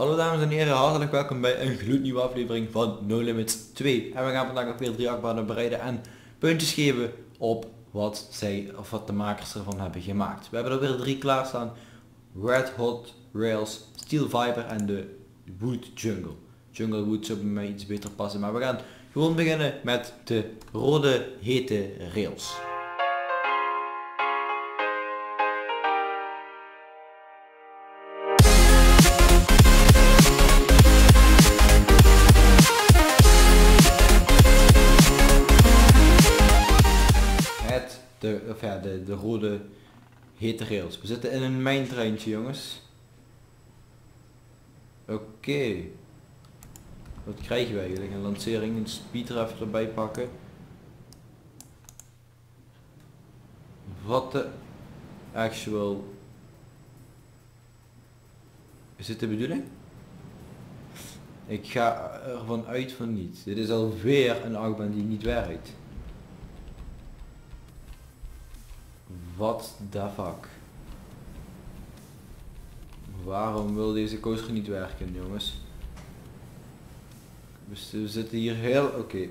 Hallo dames en heren, hartelijk welkom bij een gloednieuwe aflevering van No Limits 2. En we gaan vandaag nog weer drie achtbanen bereiden en puntjes geven op wat zij of wat de makers ervan hebben gemaakt. We hebben er weer drie klaarstaan. Red Hot Rails, Steel Viper en de Wood Jungle. Jungle Wood zou bij mij iets beter passen, maar we gaan gewoon beginnen met de rode hete rails. De, of ja, de, de rode hete rails. We zitten in een mijntreintje jongens. Oké. Wat krijgen wij eigenlijk? Een lancering, een speed even erbij pakken. Wat de actual... Is dit de bedoeling? Ik ga ervan uit van niet. Dit is alweer een achtbaan die niet werkt. What the fuck? Waarom wil deze coaster niet werken jongens? Dus we zitten hier heel... Oké.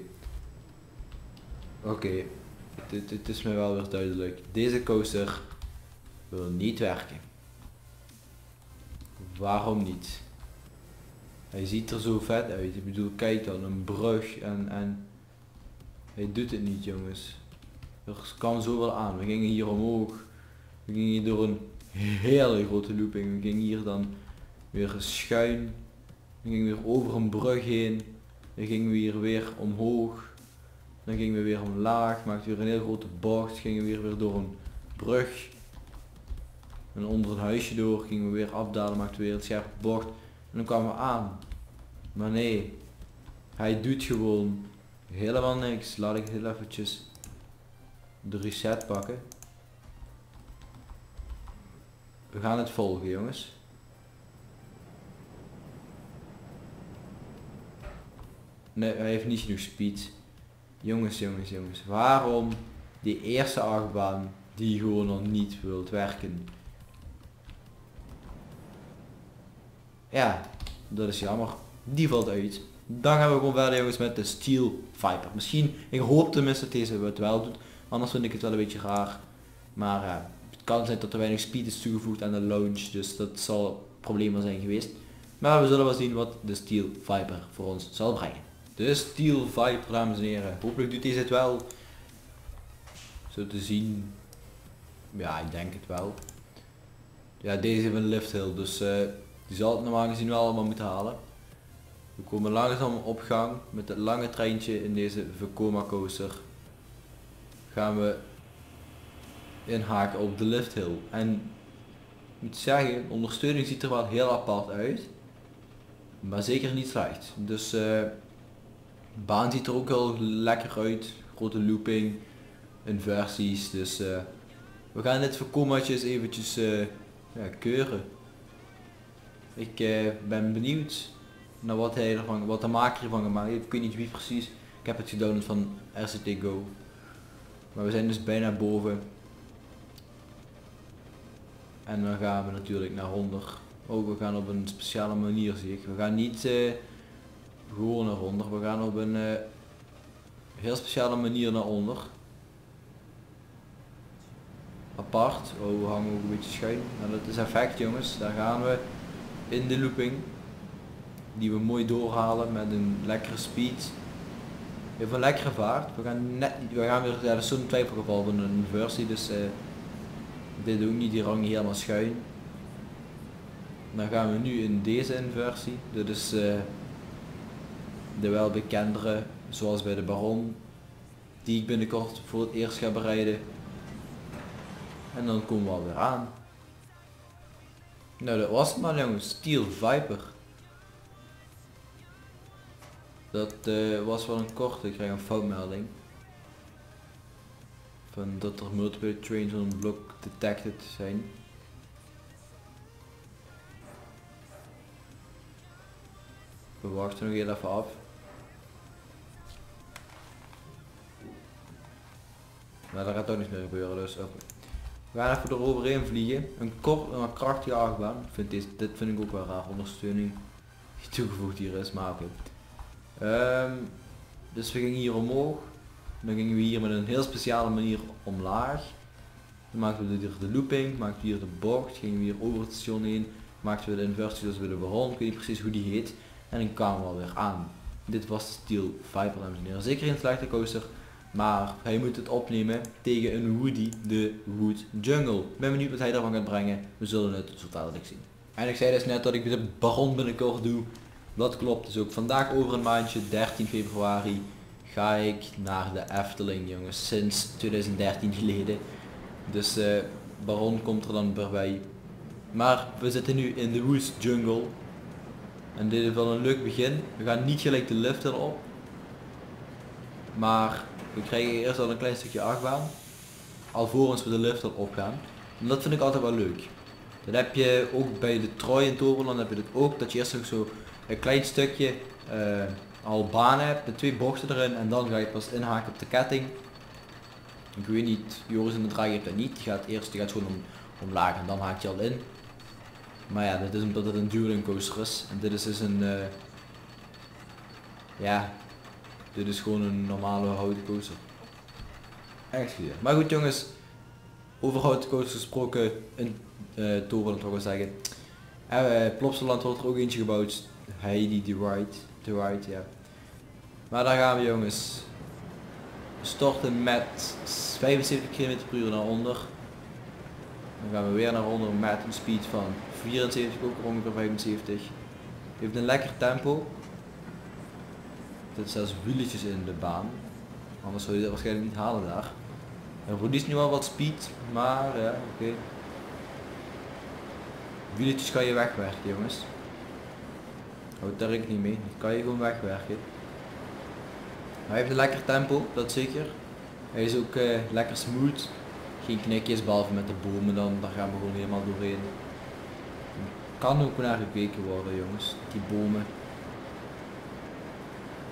Oké. Dit, dit is mij wel weer duidelijk. Deze coaster wil niet werken. Waarom niet? Hij ziet er zo vet uit. Ik bedoel, kijk dan, een brug en, en... Hij doet het niet jongens. Er kan zoveel aan. We gingen hier omhoog. We gingen hier door een hele grote looping. We gingen hier dan weer schuin. We gingen weer over een brug heen. Dan gingen we hier weer omhoog. Dan gingen we weer omlaag. Maakten weer een heel grote bocht. Gingen we weer, weer door een brug. En onder een huisje door gingen we weer afdalen. Maakten we weer een scherpe bocht. En dan kwamen we aan. Maar nee. Hij doet gewoon helemaal niks. Laat ik heel eventjes de reset pakken. We gaan het volgen jongens. Nee, hij heeft niet genoeg speed. Jongens, jongens, jongens. Waarom die eerste achtbaan die gewoon nog niet wilt werken? Ja, dat is jammer. Die valt uit. Dan gaan we gewoon verder jongens met de Steel Viper. Misschien, ik hoop tenminste dat deze het wel doet. Anders vind ik het wel een beetje raar. Maar uh, het kan zijn dat er weinig speed is toegevoegd aan de launch. Dus dat zal wel zijn geweest. Maar we zullen wel zien wat de Steel Viper voor ons zal brengen. De Steel Viper dames en heren. Hopelijk doet deze het wel. Zo te zien. Ja ik denk het wel. Ja deze heeft een lift hill. Dus uh, die zal het normaal gezien wel allemaal moeten halen. We komen langzaam op gang met het lange treintje in deze Vekoma coaster gaan we inhaken op de lift hill. En ik moet zeggen, ondersteuning ziet er wel heel apart uit. Maar zeker niet slecht. Dus uh, baan ziet er ook wel lekker uit. Grote looping, inversies. Dus uh, we gaan dit voorkomatjes eventjes uh, ja, keuren. Ik ben benieuwd naar wat hij ervan, wat de maker ervan gemaakt heeft. Ik weet niet wie precies. Ik heb het gedownload van RCT Go. Maar we zijn dus bijna boven. En dan gaan we natuurlijk naar 100. Ook we gaan op een speciale manier zie ik. We gaan niet uh, gewoon naar 100. We gaan op een uh, heel speciale manier naar onder. Apart. Oh, we hangen ook een beetje schuin. Nou, dat is effect jongens. Daar gaan we in de looping. Die we mooi doorhalen met een lekkere speed heeft een lekkere vaart. We gaan net we gaan weer, ja, dat zo'n twijfelgeval van een versie, dus uh, dit ook niet, die rang helemaal schuin. Dan gaan we nu in deze inversie, dit is uh, de welbekendere, zoals bij de Baron, die ik binnenkort voor het eerst ga bereiden. En dan komen we alweer aan. Nou dat was het maar jongens, Steel Viper. Dat uh, was wel een korte, ik kreeg een foutmelding. Van dat er multiple trains on block detected zijn. We wachten nog heel even af. Maar daar gaat ook niets meer gebeuren, dus. We gaan even eroverheen vliegen. Een kort, een krachtige achtbaan. Vind dit, dit vind ik ook wel raar, ondersteuning. toegevoegd hier is, maar oké. Ehm, dus we gingen hier omhoog. Dan gingen we hier met een heel speciale manier omlaag. Dan maakten we hier de looping, maakten we hier de bocht, gingen we hier over het station heen, maakten we de inversie zoals we de Baron, ik weet niet precies hoe die heet. En dan kwamen we alweer aan. Dit was de Steel Viper, dames en heren. Zeker geen slechte coaster, maar hij moet het opnemen tegen een Woody, de Wood Jungle. Ik ben benieuwd wat hij daarvan gaat brengen. We zullen het zo dadelijk zien. En ik zei dus net dat ik de Baron binnenkort doe. Dat klopt dus ook. Vandaag over een maandje, 13 februari, ga ik naar de Efteling jongens. Sinds 2013 geleden. Dus uh, Baron komt er dan weer bij. Maar we zitten nu in de Woods Jungle. En dit is wel een leuk begin. We gaan niet gelijk de lift erop. Maar we krijgen eerst al een klein stukje achtbaan. Alvorens we de lift erop gaan. En dat vind ik altijd wel leuk. Dan heb je ook bij de Troy in Toverland heb je het ook. Dat je eerst ook zo een klein stukje uh, al baan hebt. Met twee bochten erin. En dan ga je pas inhaken op de ketting. Ik weet niet, Joris in de draai heeft dat niet. Die gaat eerst die gaat gewoon om, omlaag en dan haakt je al in. Maar ja, dat is omdat het een dueling coaster is. En dit is dus een... Uh, ja, dit is gewoon een normale houten coaster. Echt goed. Maar goed jongens, over houten coasters gesproken, in uh, Toverland wil ik zeggen. Uh, Plopsaland wordt er ook eentje gebouwd. Heidi the Ride, ja. Maar daar gaan we jongens. We starten met 75 km per uur naar onder. Dan gaan we weer naar onder met een speed van 74, ook ongeveer 75. Heeft een lekker tempo. Er zitten zelfs wieletjes in de baan. Anders zou je dat waarschijnlijk niet halen daar. Hij verliest nu al wat speed, maar ja, oké. Okay. Kan je wegwerken jongens. Houd daar niet mee, dat kan je gewoon wegwerken. Hij heeft een lekker tempo, dat zeker. Hij is ook uh, lekker smooth. Geen knikjes, behalve met de bomen dan, daar gaan we gewoon helemaal doorheen. Kan ook naar gekeken worden jongens, die bomen.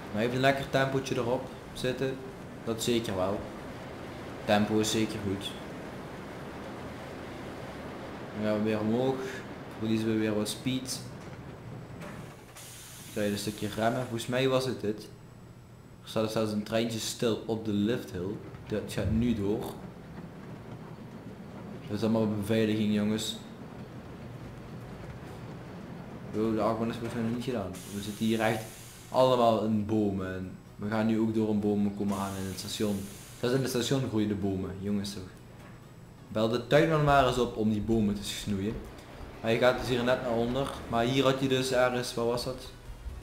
Maar hij heeft een lekker tempootje erop zitten, dat zeker wel. Tempo is zeker goed. Dan gaan we weer omhoog, verliezen we weer wat speed. Een stukje remmen, volgens mij was het dit. Er staat zelfs een treintje stil op de lift hill. Dat gaat nu door. Dat is allemaal beveiliging jongens. Oh, de achtbaan is volgens mij nog niet gedaan. We zitten hier echt allemaal in bomen. En we gaan nu ook door een bomen komen aan in het station. Zelfs in het station groeien de bomen, jongens toch. Bel de tuinman maar eens op om die bomen te snoeien. Je gaat dus hier net naar onder. Maar hier had je dus ergens, wat was dat?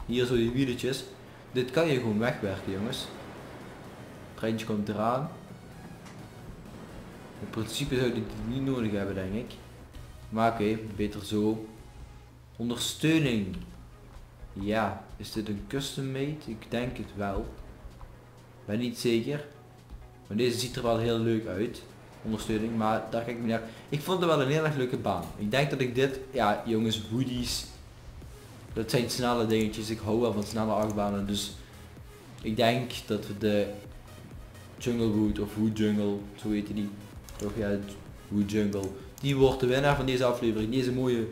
Hier zo die wieletjes. Dit kan je gewoon wegwerken jongens. Treintje komt eraan. In principe zou je dit niet nodig hebben denk ik. Maar oké, beter zo. Ondersteuning. Ja, is dit een custom made? Ik denk het wel. Ben niet zeker. Maar deze ziet er wel heel leuk uit. Ondersteuning, maar daar kijk ik naar. Ik vond het wel een heel erg leuke baan. Ik denk dat ik dit, ja jongens, woodies dat zijn snelle dingetjes. Ik hou wel van snelle achtbanen. Dus ik denk dat we de Jungle Wood of Wood Jungle, zo heet die. Toch ja, Wood Jungle. Die wordt de winnaar van deze aflevering. Deze mooie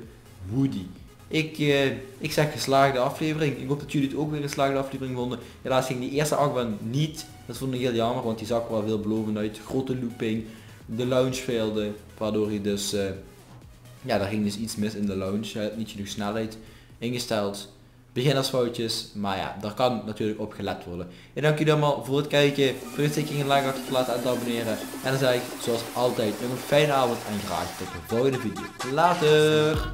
Woody. Ik, eh, ik zeg geslaagde aflevering. Ik hoop dat jullie het ook weer een geslaagde aflevering vonden. Helaas ging die eerste achtbaan niet. Dat vond ik heel jammer, want die zag wel veel belovend uit. Grote looping, de loungevelden, waardoor je dus... Uh, ja, daar ging dus iets mis in de lounge. niet genoeg snelheid ingesteld. Beginnersfoutjes, maar ja, daar kan natuurlijk op gelet worden. En dank jullie allemaal voor het kijken. Vergeet zeker een like achter te laten en te abonneren. En dan zeg ik zoals altijd een fijne avond en graag tot de volgende video. Later!